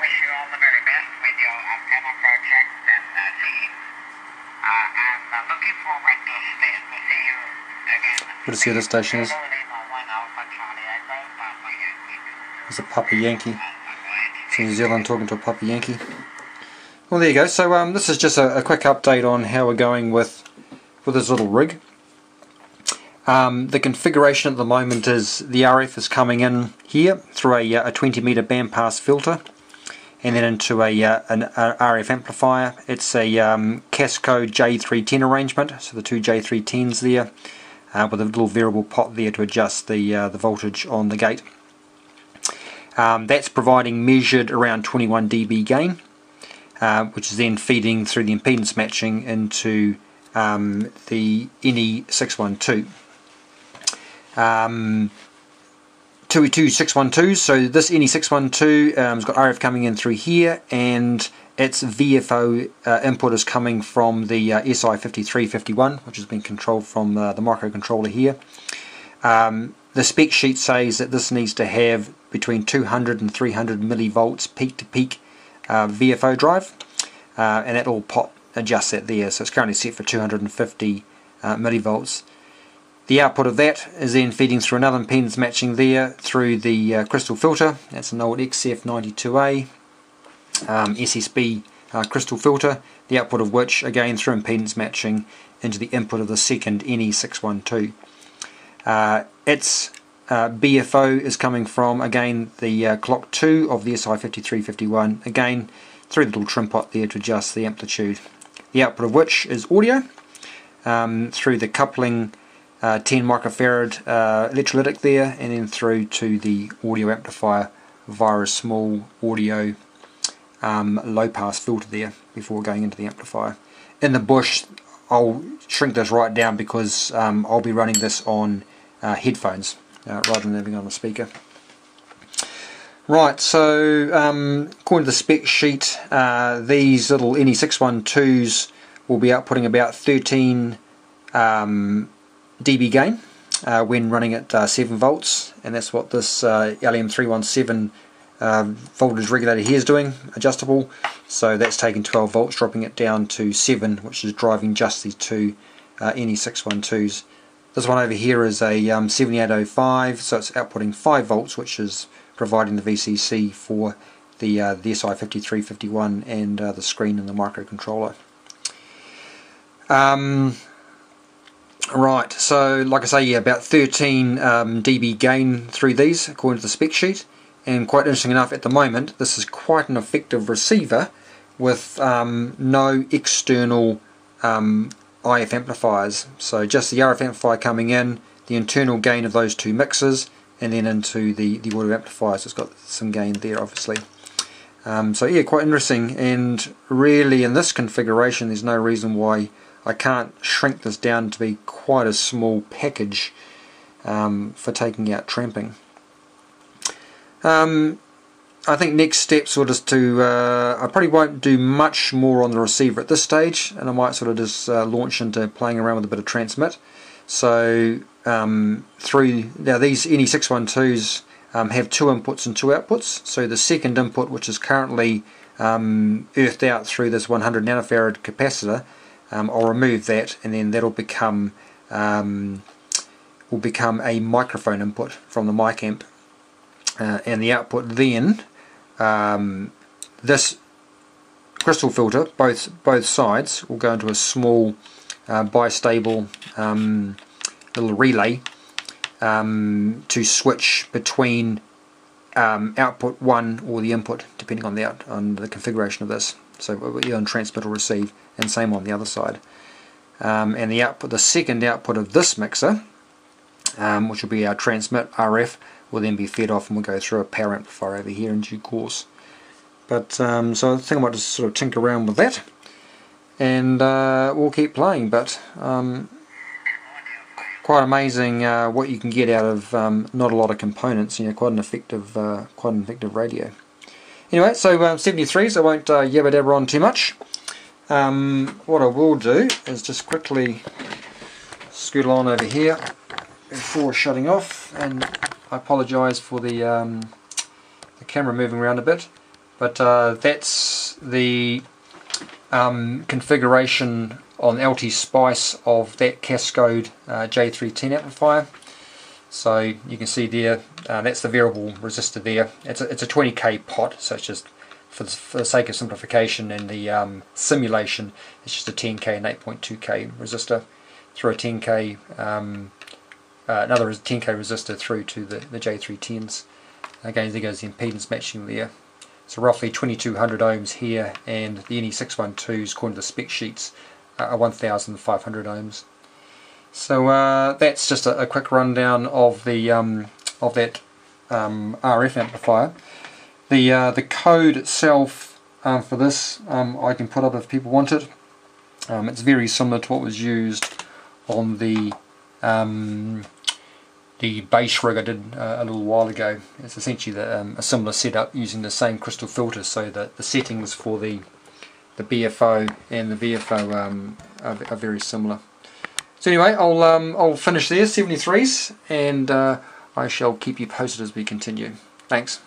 wish you all the very best with your antenna project and uh, team. Uh, I'm uh, looking forward to, to see you again. Good to see the station is. Zulu Lima 1 Alpha Charlie Echo, Papa Yankee. There's a Papa Yankee. Uh, uh, It's New Zealand talking to a Papa Yankee. Well, there you go. So um, this is just a, a quick update on how we're going with with this little rig. Um, the configuration at the moment is the RF is coming in here through a, uh, a 20 meter bandpass filter and then into a, uh, an RF amplifier. It's a um, Cascode J310 arrangement, so the two J310s there uh, with a little variable pot there to adjust the, uh, the voltage on the gate. Um, that's providing measured around 21 dB gain, uh, which is then feeding through the impedance matching into um, the NE612. Um, 2E2612, so this NE612 um, has got RF coming in through here and its VFO uh, input is coming from the uh, SI5351 which has been controlled from uh, the microcontroller here. Um, the spec sheet says that this needs to have between 200 and 300 millivolts peak to peak uh, VFO drive uh, and that will pot adjust that there. So it's currently set for 250 uh, millivolts the output of that is then feeding through another impedance matching there through the uh, crystal filter. That's an old XF92A um, SSB uh, crystal filter. The output of which again through impedance matching into the input of the second NE612. Uh, its uh, BFO is coming from again the uh, clock 2 of the SI5351 again through the little trim pot there to adjust the amplitude. The output of which is audio um, through the coupling uh, 10 microfarad uh, electrolytic there and then through to the audio amplifier via a small audio um, low pass filter there before going into the amplifier. In the bush I'll shrink this right down because um, I'll be running this on uh, headphones uh, rather than having on a speaker. Right, so um, according to the spec sheet, uh, these little NE612s will be outputting about 13 um, dB gain uh, when running at uh, 7 volts and that's what this uh, LM317 uh, voltage regulator here is doing, adjustable so that's taking 12 volts dropping it down to 7 which is driving just these two uh, NE612s. This one over here is a um, 7805 so it's outputting 5 volts which is providing the VCC for the, uh, the SI5351 and uh, the screen and the microcontroller. Um, Right, so like I say, yeah, about 13 um, dB gain through these according to the spec sheet. And quite interesting enough, at the moment, this is quite an effective receiver with um, no external um, IF amplifiers. So just the RF amplifier coming in, the internal gain of those two mixers, and then into the, the audio amplifier. So it's got some gain there, obviously. Um, so yeah, quite interesting. And really, in this configuration, there's no reason why I can't shrink this down to be quite a small package um, for taking out tramping. Um, I think next steps will just to, uh, I probably won't do much more on the receiver at this stage and I might sort of just uh, launch into playing around with a bit of transmit. So um, through, now these NE612s um, have two inputs and two outputs. So the second input which is currently um, earthed out through this 100 nanofarad capacitor um, I'll remove that and then that'll become um, will become a microphone input from the mic amp. Uh, and the output then um, this crystal filter both both sides will go into a small uh, bistable um, little relay um, to switch between um, output 1 or the input depending on the out, on the configuration of this. So on transmit or receive and same on the other side. Um, and the output the second output of this mixer um, which will be our transmit RF will then be fed off and we'll go through a power amplifier over here in due course. But um, so I think I might just sort of tinker around with that and uh, we'll keep playing. But um, quite amazing uh, what you can get out of um, not a lot of components you know quite an effective uh, quite an effective radio Anyway, so um, 73s, I won't uh, dabba on too much. Um, what I will do is just quickly scoot on over here before shutting off, and I apologise for the, um, the camera moving around a bit, But uh, that's the um, configuration on LT Spice of that Cascode uh, J310 amplifier. So you can see there, uh, that's the variable resistor there. It's a, it's a 20k pot, so it's just for the, for the sake of simplification and the um, simulation, it's just a 10k and 8.2k resistor through a 10k, um, uh, another 10k resistor through to the, the J310s. Again, there goes the impedance matching there. So roughly 2200 ohms here, and the NE612s, according to the spec sheets, are 1500 ohms. So uh, that's just a, a, quick rundown of the um, of that um, RF amplifier. The uh, the code itself um, for this um, I can put up if people want it. Um, it's very similar to what was used on the um, the bass rig I did uh, a little while ago. It's essentially the, a similar setup using the same crystal filter so that the settings for the the BFO and the VFO um, are, are, very similar. So anyway, I'll, um, I'll finish there, 73s, and uh, I shall keep you posted as we continue. Thanks.